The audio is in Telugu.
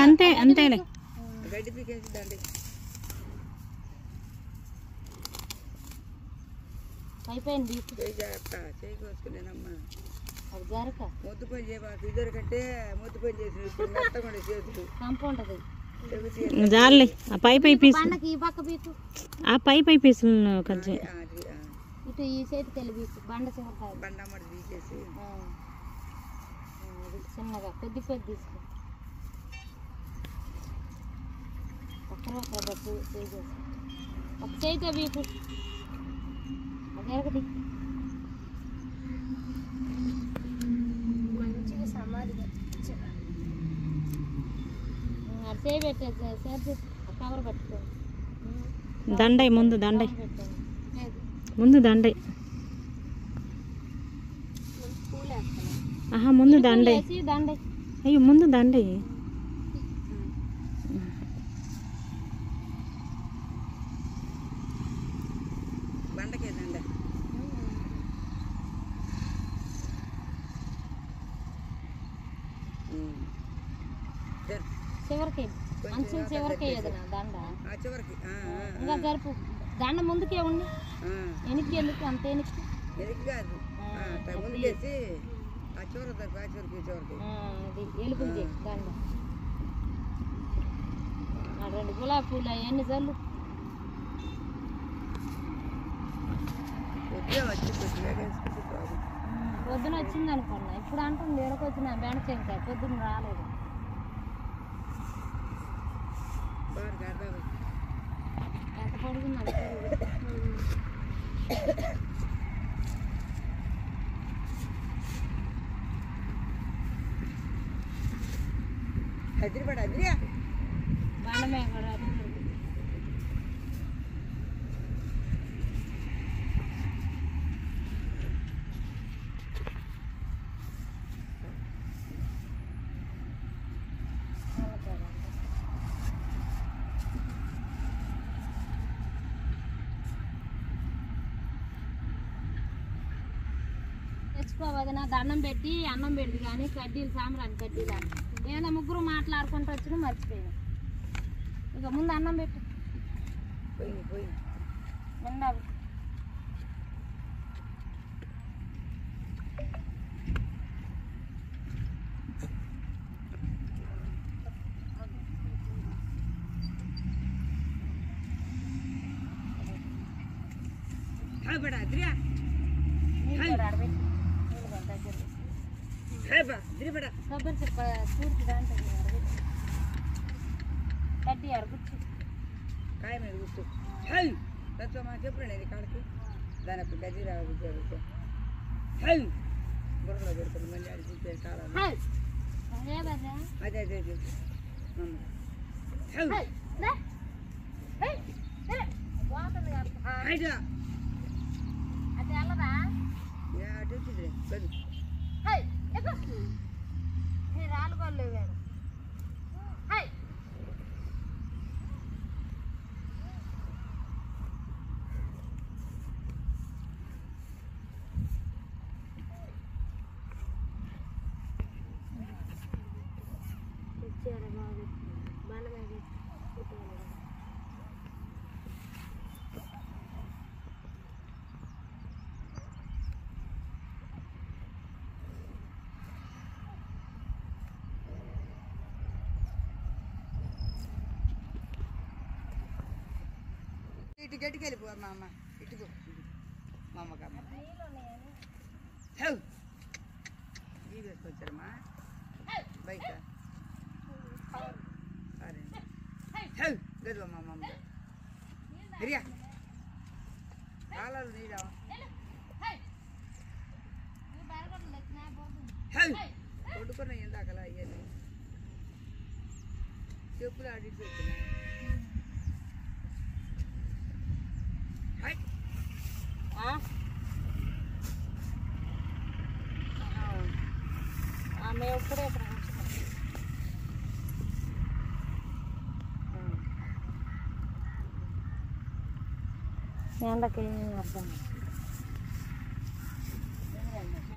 అంతే అంతేలే. అయిపోయింది. మొద్దు పని చేయబాకు ఇద్దరు కంటే మొద్దు పని చేసి ఇప్పుడు మెత్తకుండా చేతులు. కంపౌండ్ అది చెబితే జాలే ఆ పై పై పీసు. ఆ పై పై పీసులను ఇటు ఈ వెళ్ళి బీకు బండ తీసేసి. ఆ. ఆ, అది చిన్నగా కొద్ది కొద్ది తీసుకో. పక్కన ఒక డబ్బు చేసేసి ఒక చేయితో బీకు అది ఎరగది. మంచిగా సమాధిగా అది చేయి పెట్టేది చేతి కవర్ పట్టుకో. దండై ముందు దండై. ముందు దండై పూలు వేస్తాను ఆహా ముందు దండై అయ్యో ముందు దండై. చివరికి మంచి చివరికి దండ? ఆ చివరికి. ఇంకా జరుపు. దండ ముందుకే ఉండి. వెనక్కి ఎందుకు? అంత వెనక్కి? ఎదిగి కాదు. ముందుకేసి రెండు గులాబీ పూలు అవన్నీ వేసుకుంటే బాగుంది పొద్దున వచ్చింది అనుకున్నా ఇప్పుడు అంటుంది ఎడకు వచ్చిన బెండకాయ పొద్దున రాలేదు. ఎంత పడుతుంది हैदराबाद आ गया बाण में हरा తెచ్చుకోవదినా దండం పెట్టి అన్నం పెట్టి కానీ కడ్డీలు సాంబ్రాన్ని కడ్డీలు అని. ఏదో ముగ్గురు మాట్లాడుకుంటూ వచ్చిన మర్చిపోయాను. ఇక ముందు అన్నం పెట్టు. బడ అదిరియా. నీళ్ళు హాయ్ బా అదిరిపడ కొబ్బరి చెప్ప తూర్పు దాంట్లో అడగచ్చు కడ్డీ అడగచ్చు కాయ మీద కూర్చో హాయ్ తత్వమా చెప్పు నేను కాడికి దాని అప్పుడు గది రావాలి విద్య హాయ్ బుర్రలో పెడుతుంది మళ్ళీ అది చూసే కాలం అదే కదా అదే అదే అదే అమ్మ. హాయ్ పోతుంది కదా హాయ్ రా. అది వెళ్ళదా యా, అటు వచ్చిందిలే. రాళ్ళు హై ఇటు గట్టికి వెళ్ళిపో మా అమ్మ ఇటుకో మా అమ్మకి అమ్మ హౌ ఇవి వేసుకొచ్చారమ్మా బయట సరే హౌ గది మా అమ్మ హరియా కాలాలు నీడా హౌ కొట్టుకున్న ఇందాకలా అయ్యాను చెప్పులు ఆడి ఆమె ఎప్పుడే ఇక్కడ కూర్చున్నాం. ఎండకి అర్థం